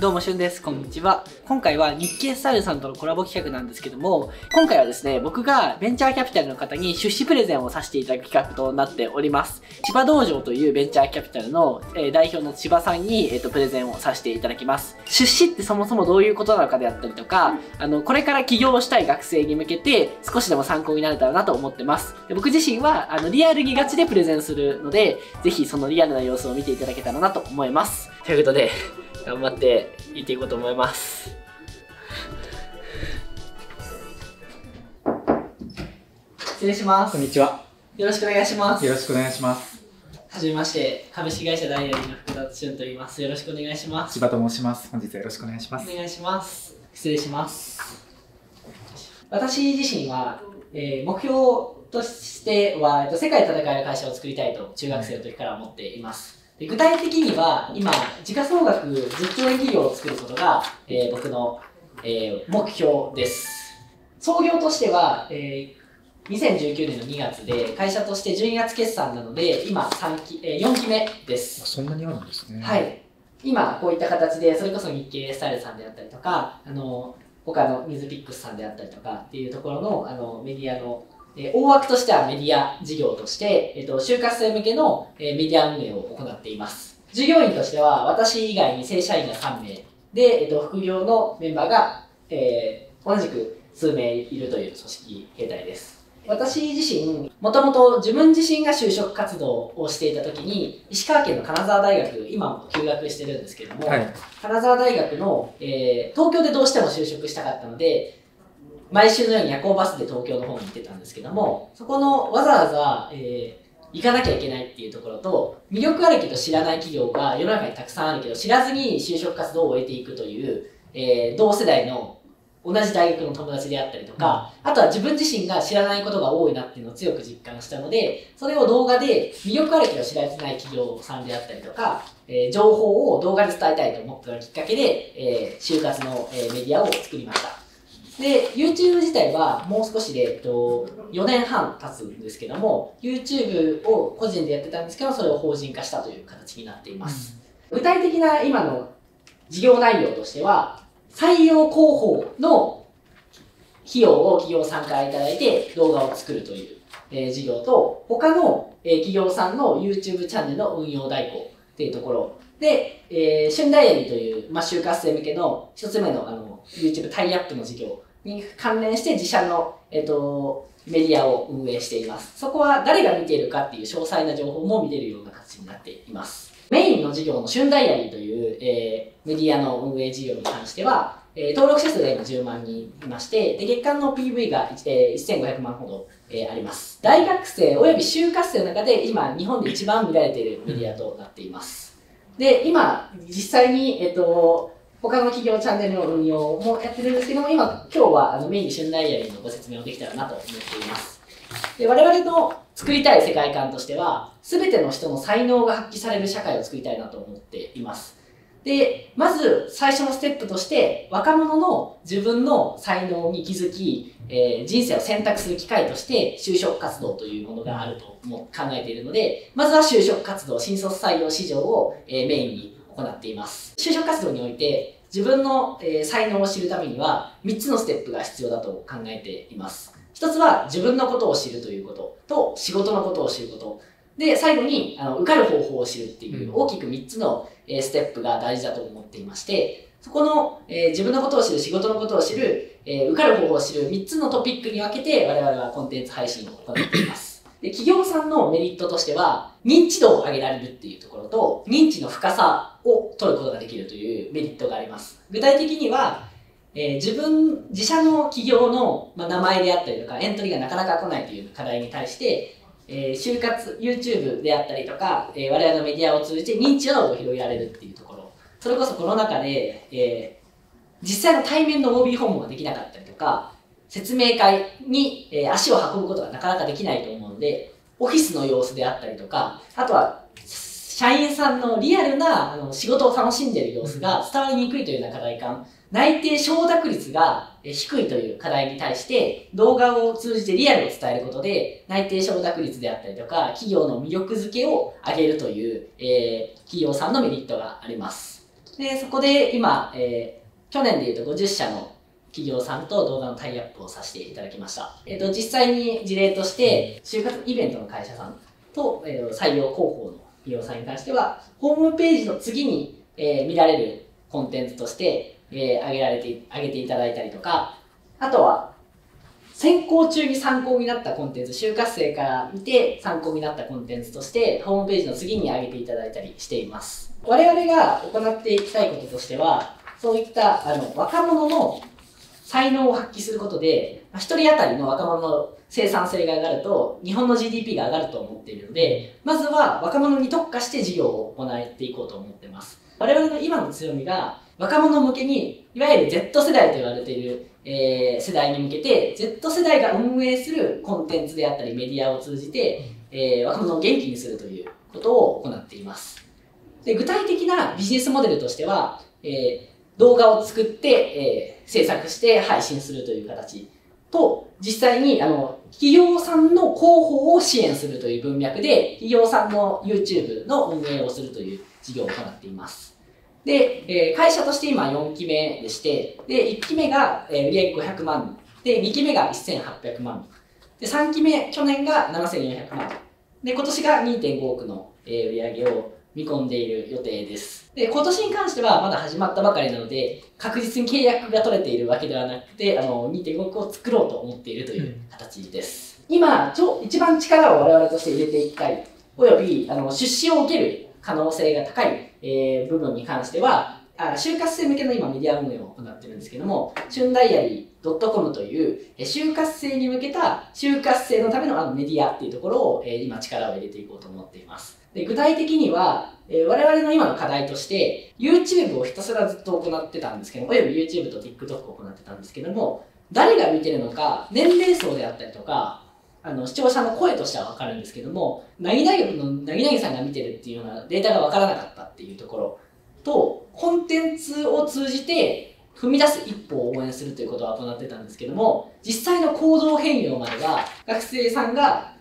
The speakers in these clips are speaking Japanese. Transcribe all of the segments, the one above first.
どうも、しゅんです。こんにちは。今回は日経スタイルさんとのコラボ企画なんですけども、今回はですね、僕がベンチャーキャピタルの方に出資プレゼンをさせていただく企画となっております。千葉道場というベンチャーキャピタルの、え、代表の千葉さんに、え、ー、と、プレゼンをさせていただきます。出資ってそもそもどういうことなのかであったりとか、あの、これから起業したい学生に向けて少しでも参考になれたらなと思ってます。で僕自身は、あの、リアルにガチでプレゼンするので、ぜひそのリアルな様子を見ていただけたらなと思います。ということで、頑張っていっていこうと思います。失礼します。こんにちは。よろしくお願いします。よろしくお願いします。はじめまして株式会社ダイアリーの福田俊と言います。よろしくお願いします。千葉と申します。本日はよろしくお願いします。お願いします。失礼します。私自身は、えー、目標としては世界で戦える会社を作りたいと中学生の時から思っています、で具体的には、今、時価総額10兆円企業を作ることが、えー、僕の、えー、目標です。創業としては、えー、2019年の2月で、会社として12月決算なので、今3期、えー、4期目です。そんなにあるんですね。はい。今、こういった形で、それこそ日経スタイルさんであったりとか、あの、他の水ピックスさんであったりとかっていうところの、あの、メディアのえ大枠としてはメディア事業として、えっ、と、就活生向けの、えメディア運営を行っています。従業員としては、私以外に正社員が3名で、えっ、と、副業のメンバーが、えー、同じく数名いるという組織形態です。私自身、もともと自分自身が就職活動をしていた時に、石川県の金沢大学、今も休学してるんですけども、はい、金沢大学の、えー、東京でどうしても就職したかったので、毎週のように夜行バスで東京の方に行ってたんですけども、そこのわざわざ、えー、行かなきゃいけないっていうところと、魅力あるけど知らない企業が世の中にたくさんあるけど、知らずに就職活動を終えていくという、えー、同世代の同じ大学の友達であったりとか、あとは自分自身が知らないことが多いなっていうのを強く実感したので、それを動画で魅力あるけど知られてない企業さんであったりとか、えー、情報を動画で伝えたいと思ったきっかけで、えー、就活の、えー、メディアを作りました。で、YouTube 自体はもう少しで、えっと、4年半経つんですけども、YouTube を個人でやってたんですけど、それを法人化したという形になっています。うん、具体的な今の事業内容としては、採用広報の費用を企業さんからいただいて動画を作るという、えー、事業と、他の、えー、企業さんの YouTube チャンネルの運用代行っていうところで、えー、春ダイアリーという、まあ、就活生向けの一つ目のあの YouTube タイアップの事業に関連して自社の、えっ、と、メディアを運営しています。そこは誰が見ているかっていう詳細な情報も見れるような形になっています。メインの事業の春ダイアリーという、えー、メディアの運営事業に関しては、えー、登録者数が今10万人いまして、で月間の PV が、えー、1500万ほど、えー、あります。大学生及び就活生の中で今日本で一番見られているメディアとなっています。で、今、実際に、えっ、と、他の企業チャンネルの運用もやってるんですけども、今、今日はあのメインに旬ダイアリーのご説明をできたらなと思っています。で我々の作りたい世界観としては、すべての人の才能が発揮される社会を作りたいなと思っています。で、まず最初のステップとして、若者の自分の才能に気づき、えー、人生を選択する機会として就職活動というものがあるとも考えているので、まずは就職活動、新卒採用市場を、えー、メインに行っています。就職活動において、自分の、えー、才能を知るためには、3つのステップが必要だと考えています。1つは自分のことを知るということと、仕事のことを知ること。で、最後に、あの、受かる方法を知るっていう、大きく3つの、えー、ステップが大事だと思っていまして、そこの、えー、自分のことを知る、仕事のことを知る、えー、受かる方法を知る3つのトピックに分けて、我々はコンテンツ配信を行っています。で、企業さんのメリットとしては、認知度を上げられるっていうところと、認知の深さを取ることができるというメリットがあります。具体的には、えー、自分、自社の企業の、まあ、名前であったりとか、エントリーがなかなか来ないという課題に対して、えー、就活、YouTube であったりとか、えー、我々のメディアを通じて認知度を広げられるっていうところ。それこそコロナ禍で、えー、実際の対面の OB 訪問ができなかったりとか、説明会に、えー、足を運ぶことがなかなかできないと思で、オフィスの様子であったりとか、あとは、社員さんのリアルなあの仕事を楽しんでいる様子が伝わりにくいというような課題感、内定承諾率が低いという課題に対して、動画を通じてリアルを伝えることで、内定承諾率であったりとか、企業の魅力づけを上げるという、えー、企業さんのメリットがあります。で、そこで今、えー、去年で言うと50社の企業さんと動画のタイアップをさせていただきました。えっ、と、実際に事例として、就活イベントの会社さんと、えー採用広報の企業さんに関しては、ホームページの次に、えー見られるコンテンツとして、えー上げられて、上げていただいたりとか、あとは、選考中に参考になったコンテンツ、就活生から見て参考になったコンテンツとして、ホームページの次に上げていただいたりしています。我々が行っていきたいこととしては、そういったあの若者の才能を発揮することで、まあ一人当たりの若者の生産性が上がると、日本の GDP が上がると思っているので、まずは若者に特化して事業を行っていこうと思っています。我々の今の強みが、若者向けに、いわゆる Z 世代と言われている、えー世代に向けて、Z 世代が運営するコンテンツであったりメディアを通じて、えー若者を元気にするということを行っています。で具体的なビジネスモデルとしては、えー動画を作って、えー制作して配信するという形と、実際にあの企業さんの広報を支援するという文脈で、企業さんの YouTube の運営をするという事業を行っています。で、えー会社として今4期目でして、で、1期目が、えー売上500万、で、2期目が1800万、で、3期目、去年が7400万、で、今年が2.5億の、えー売上を見込んでいる予定です。で、今年に関してはまだ始まったばかりなので、確実に契約が取れているわけではなくて、あの、2.5億を作ろうと思っているという形です。今、ちょ一番力を我々として入れていきたい、および、あの、出資を受ける可能性が高い、えー部分に関しては、あ就活生向けの今メディア運営を行ってるんですけども、旬ダイアリー .com という、え就活生に向けた、就活生のためのあのメディアっていうところを、え今力を入れていこうと思っています。で具体的には、え我々の今の課題として、YouTube をひたすらずっと行ってたんですけども、および YouTube と TikTok を行ってたんですけども、誰が見てるのか、年齢層であったりとか、あの視聴者の声としては分かるんですけども、何々の何々さんが見てるっていうようなデータが分からなかったっていうところと、コンテンツを通じて踏み出す一歩を応援するということを行ってたんですけども、実際の行動変容までは、学生さんが、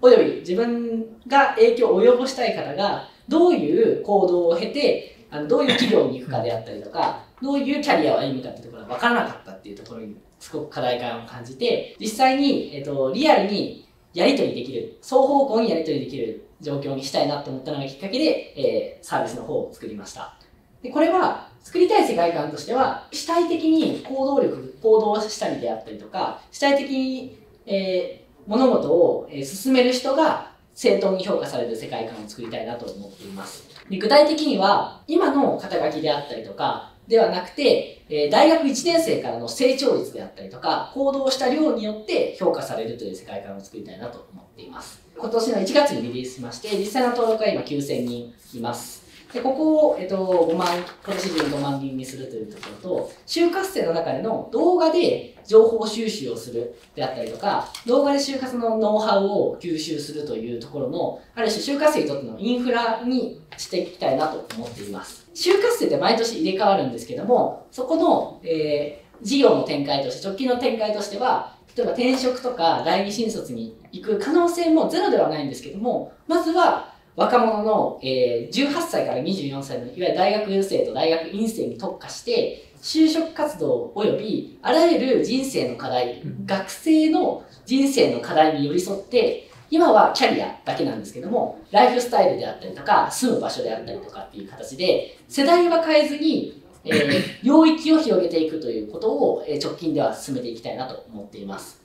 および自分が影響を及ぼしたい方が、どういう行動を経て、あのどういう企業に行くかであったりとか、どういうキャリアを歩むかっていうところが分からなかったっていうところにすごく課題感を感じて、実際に、えっと、リアルにやり取りできる、双方向にやり取りできる状況にしたいなと思ったのがきっかけで、えーサービスの方を作りました。で、これは、作りたい世界観としては、主体的に行動力、行動したりであったりとか、主体的に、えー物事を、え進める人が正当に評価される世界観を作りたいなと思っています。で具体的には、今の肩書きであったりとか、ではなくて、えー大学1年生からの成長率であったりとか、行動した量によって評価されるという世界観を作りたいなと思っています。今年の1月にリリースしまして、実際の登録は今9000人います。で、ここを、えっと、5万、今年中5万人にするというところと、就活生の中での動画で情報収集をするであったりとか、動画で就活のノウハウを吸収するというところの、ある種就活生にとってのインフラにしていきたいなと思っています。就活生って毎年入れ替わるんですけども、そこの、えー事業の展開として、直近の展開としては、例えば転職とか第二新卒に行く可能性もゼロではないんですけども、まずは若者の、えー18歳から24歳のいわゆる大学生と大学院生に特化して、就職活動及びあらゆる人生の課題、うん学生の人生の課題に寄り添って、今はキャリアだけなんですけども、ライフスタイルであったりとか、住む場所であったりとかっていう形で、世代は変えずに、えー 領域を広げていくということを、えー直近では進めていきたいなと思っています。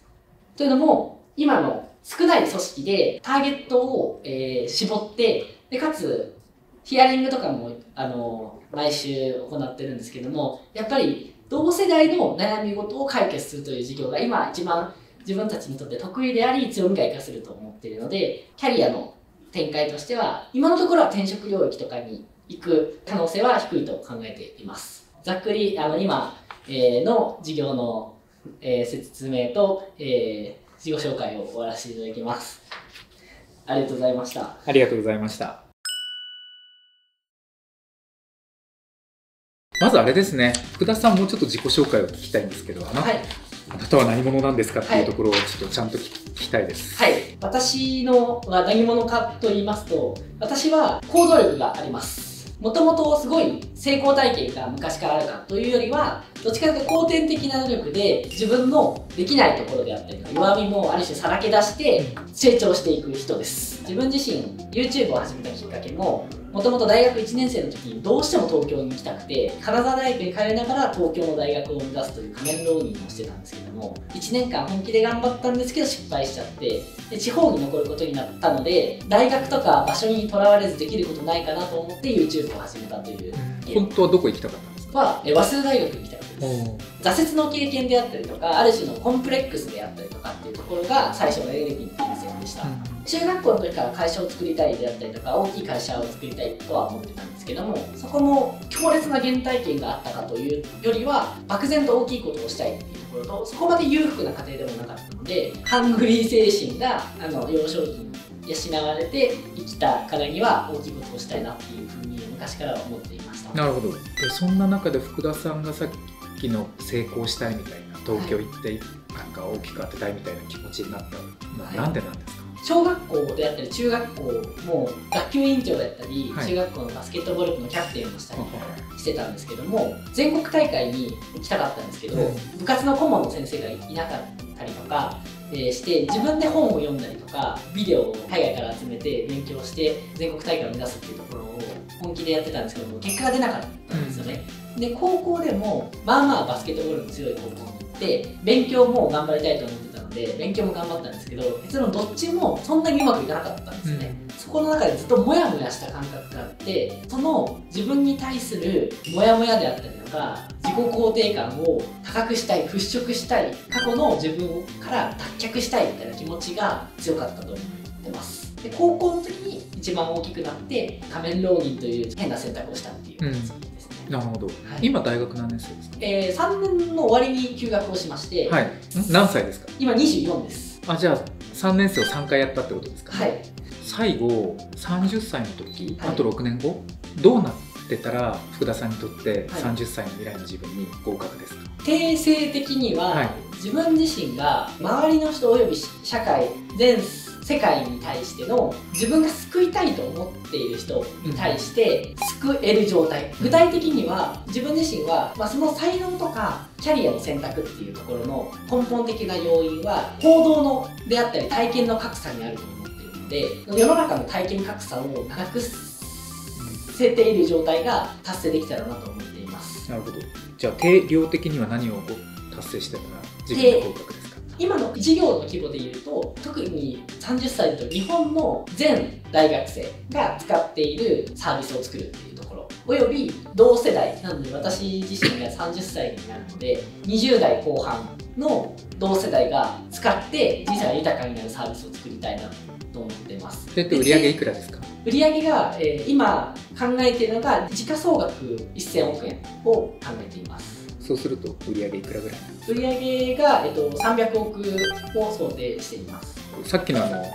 というのも、今の少ない組織でターゲットを、えー絞って、でかつ、ヒアリングとかも、あの毎週行ってるんですけども、やっぱり同世代の悩み事を解決するという事業が今一番自分たちにとって得意であり強みが生かせると思っているので、キャリアの展開としては、今のところは転職領域とかに行く可能性は低いと考えています。ざっくり、あの、今、えーの事業の、えー説明と、えー事業紹介を終わらせていただきます。ありがとうございました。ありがとうございました。まずあれですね、福田さんもうちょっと自己紹介を聞きたいんですけど、あな,、はい。あなたは何者なんですかってはいいうところをちょっとちゃんと聞聞きたいです。はい。私のは何者かと言いますと、私は行動力があります。もともとすごい成功体験が昔からあるかというよりはどっちかというと後天的な努力で自分のできないところであったりとか弱みもある種さらけ出して成長していく人です。自分自身 YouTube を始めたきっかけももともと大学1年生の時にどうしても東京に行きたくて金沢大学に通いながら東京の大学を目指すという仮面浪人をしてたんですけども1年間本気で頑張ったんですけど失敗しちゃってで地方に残ることになったので大学とか場所にとらわれずできることないかなと思って YouTube を始めたという。本当はどこ行きたかったんですか？はえ早稲田大学に行きたかったです。挫折の経験であったりとかある種のコンプレックスであったりとかっていうところが最初のエネルギーの源泉でした、うん中学校の時から会社を作りたいであったりとか大きい会社を作りたいとは思ってたんですけどもそこも強烈な原体験があったかというよりは漠然と大きいことをしたいっていうところとそこまで裕福な家庭でもなかったのでハングリー精神があの幼少期に養われて生きたからには大きいことをしたいなっていうふうに昔から思っていました。なるほど。でそんな中で福田さんがさっきの成功したいみたいな東京行って、はい、なんか大きく当てたいみたいな気持ちになったのは何でなんですか、小学校であったり中学校も学級委員長だったり、はい、中学校のバスケットボール部のキャプテンをしたりしてたんですけども全国大会に行きたかったんですけど、うん、部活の顧問の先生がいなかったりとか、えー、して自分で本を読んだりとかビデオを海外から集めて勉強して全国大会を目指すっていうところを本気でやってたんですけども結果が出なかったんですよね。うん、で高校でもまあまあバスケットボールの強い高校に行って勉強も頑張りたいと思ってで勉強も頑張ったんですけど結論どっちもそんなにうまくいかなかったんですね、うん、そこの中でずっとモヤモヤした感覚があってその自分に対するモヤモヤであったりとか自己肯定感を高くしたい払拭したい過去の自分から脱却したいみたいな気持ちが強かったと思ってます。で高校の時に一番大きくなって仮面浪人という変な選択をしたっていう。うんなるほど、はい、今大学何年生ですか、えー、3年の終わりに休学をしましてはい。何歳ですか？今24です。あじゃあ3年生を3回やったってことですか、はい。最後30歳の時、はい、あと6年後どうなってたら福田さんにとって30歳の未来の自分に合格ですか、定性的には、はい、自分自身が周りの人および社会全世界に対しての自分が救いたいと思っている人に対して救える状態。具体的には自分自身は、まあ、その才能とかキャリアの選択っていうところの根本的な要因は行動のであったり体験の格差にあると思っているので世の中の体験格差をなくせている状態が達成できたらなと思っています。なるほど。じゃあ定量的には何を達成してたら自分の合格今の事業の規模でいうと特に30歳と日本の全大学生が使っているサービスを作るっていうところおよび同世代なので私自身が30歳になるので20代後半の同世代が使って人生が豊かになるサービスを作りたいなと思ってます。それって売上いくらですか？売上が、えー、今考えているのが時価総額1000億円を考えていますそうすると売上いくらぐらい？売上が、えっと、300億を想定しています。さっきのあの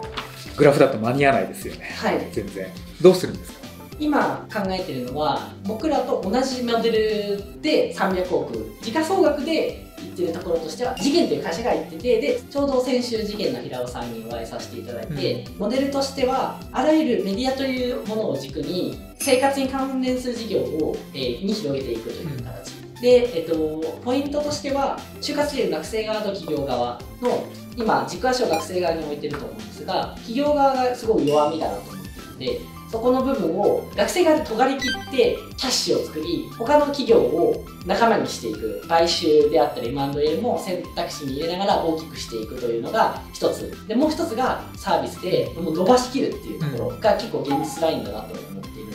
グラフだと間に合わないですよね。はい。全然。どうするんですか？今考えてるのは僕らと同じモデルで300億。時価総額で言ってるところとしては次元という会社が言っててでちょうど先週次元の平尾さんにお会いさせていただいて、うん、モデルとしてはあらゆるメディアというものを軸に生活に関連する事業を、えー、に広げていくという形、うんで、えっと、ポイントとしては就活している学生側と企業側の今軸足を学生側に置いてると思うんですが企業側がすごい弱みだなと思ってるのでそこの部分を学生側で尖り切ってキャッシュを作り他の企業を仲間にしていく買収であったり M&A も選択肢に入れながら大きくしていくというのが一つ。でもう一つがサービスでもう伸ばしきるっていうところが結構現実ラインだなと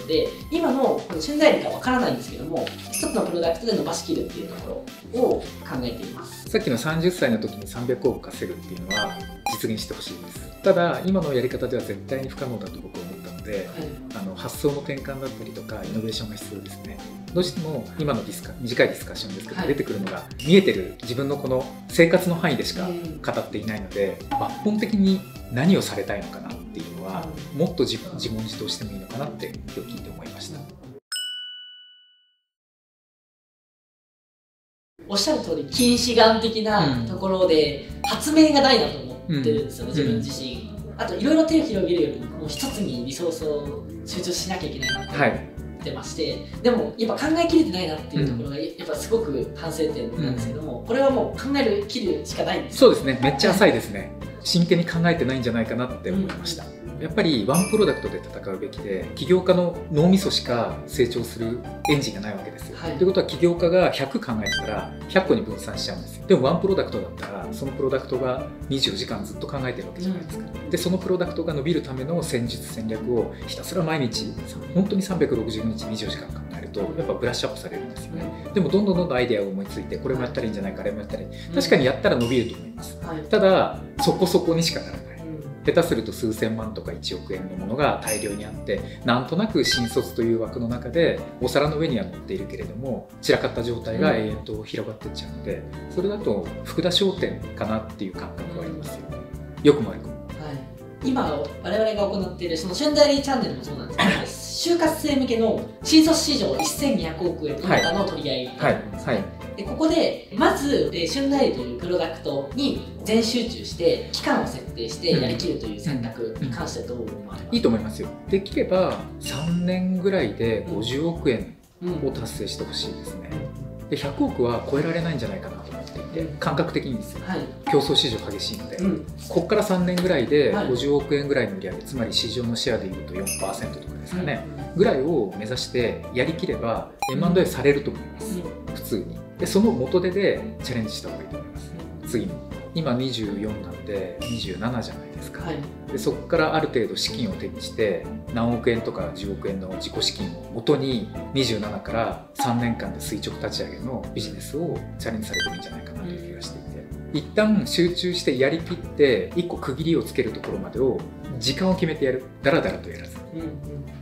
で今のこの潜在力はわからないんですけども一つのプロダクトで伸ばしきるっていうところを考えています。さっきの30歳の時に300億稼ぐっていうのは実現してほしいです。ただ今のやり方では絶対に不可能だと僕は思っで、はい、あの発想の転換だったりとかイノベーションが必要ですね。どうしても今のディスカ短いディスカッションですけど、はい、出てくるのが見えてる自分のこの生活の範囲でしか語っていないので、抜本的に何をされたいのかなっていうのはもっと自自問自答してもいいのかなって今日聞いて思いました。おっしゃる通り近視眼的なところで発明がないなと思ってるんですよね、うん、自分自身、あといろいろ手を広げるよりもう一つにリソースを集中しなきゃいけないなと思っってまして。でもやっぱ考えきれてないなっていうところがやっぱすごく反省点なんですけども、これはもう考えるきるしかないんですそうですね。めっちゃ浅いですね。真剣に考えてないんじゃないかなって思いました、やっぱりワンプロダクトで戦うべきで起業家の脳みそしか成長するエンジンがないわけですよ。はい、ということは起業家が100考えてたら100個に分散しちゃうんですよ。でもワンプロダクトだったらそのプロダクトが24時間ずっと考えてるわけじゃないですか。でそのプロダクトが伸びるための戦術戦略をひたすら毎日本当に365日24時間考えるとやっぱブラッシュアップされるんですよね。でもどんどんどんどんアイデアを思いついてこれもやったらいいんじゃないかあれもやったらいい。確かにやったら伸びると思います。ただそこそこにしかならない。下手すると数千万とか1億円のものが大量にあってなんとなく新卒という枠の中でお皿の上には乗っているけれども散らかった状態が永遠と広がっていっちゃうのでそれだと福田商店かなっていう感覚はありますよね。よくも悪くも。今我々が行っているその旬ダイリーチャンネルもそうなんですけど就活生向けの新卒市場1200億円の中の取り合いはいはい。はいでここでまず、えー、旬なりというプロダクトに全集中して期間を設定してやりきるという選択に関してどう思われます？か、いいと思いますよ。できれば3年ぐらいで50億円を達成してほしいですね、で100億は超えられないんじゃないかなと思っていて感覚的にですよ、はい、競争市場激しいので、うん、ここから3年ぐらいで50億円ぐらいの売り上げ、つまり市場のシェアでいうと4%とかですかね、うん、ぐらいを目指してやりきれば M&A されると思います、うん、普通に。でその元手でチャレンジした方がいいと思います。次の。今24なんで27じゃないですか、はい、でそこからある程度資金を手にして何億円とか10億円の自己資金を元に27から3年間で垂直立ち上げのビジネスをチャレンジされてもいいんじゃないかなという気がしていて、一旦集中してやりきって1個区切りをつけるところまでを時間を決めてやる。だらだらとやらず、うんうん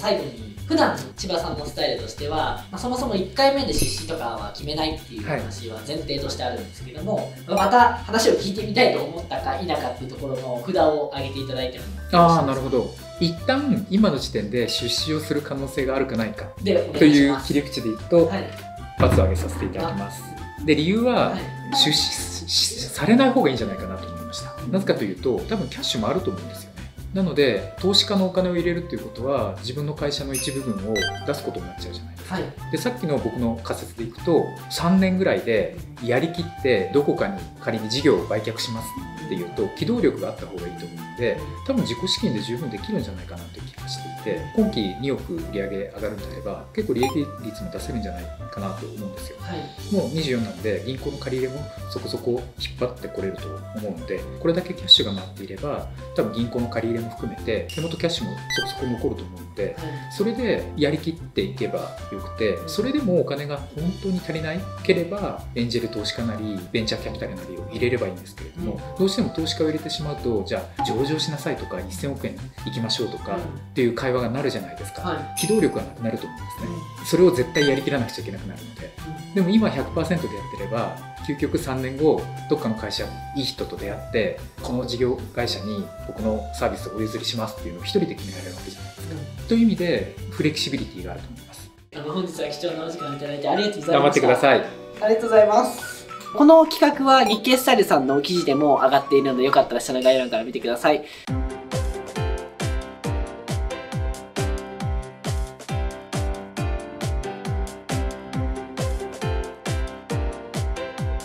最後に普段千葉さんのスタイルとしては、まあ、そもそも1回目で出資とかは決めないっていう話は前提としてあるんですけども、はい、また話を聞いてみたいと思ったか否かっていうところの札を上げていただいてもああなるほど。一旦今の時点で出資をする可能性があるかないかという切り口でいくと、はい、罰を上げさせていただきます。で理由は、出資されない方がいいんじゃないかなと思いました。なぜかというと多分キャッシュもあると思うんですよなので投資家のお金を入れるっていうことは自分の会社の一部分を出すことになっちゃうじゃないですか、はい、でさっきの僕の仮説でいくと3年ぐらいでやりきってどこかに仮に事業を売却しますっていうと機動力があった方がいいと思うので多分自己資金で十分できるんじゃないかなという気がしていて今期2億利上げ上がるんであれば結構利益率も出せるんじゃないかなと思うんですよ、はい、もう24なんで銀行の借り入れもそこそこ引っ張ってこれると思うのでこれだけキャッシュが待っていれば多分銀行の借り入れも含めて手元キャッシュもそこそこ残ると思うので、はい、それでやりきっていけばよくてそれでもお金が本当に足りないければエンジェル投資家なりベンチャーキャピタルなりを入れればいいんですけれども、どうしても投資家を入れてしまうとじゃあ上場しなさいとか1000億円いきましょうとかっていう会話がなるじゃないですか、はい、機動力がなくなると思うんですね、それを絶対やりきらなくちゃいけなくなるので、でも今100%でやってれば究極3年後どっかの会社いい人と出会ってこの事業会社に僕のサービスをお譲りしますっていうのを一人で決められるわけじゃないですか、うん、という意味でフレキシビリティがあると思います。あの本日は貴重なお時間をいただいてありがとうございました。頑張ってください。ありがとうございます。この企画は日経スタイルさんの記事でも上がっているのでよかったら下の概要欄から見てください。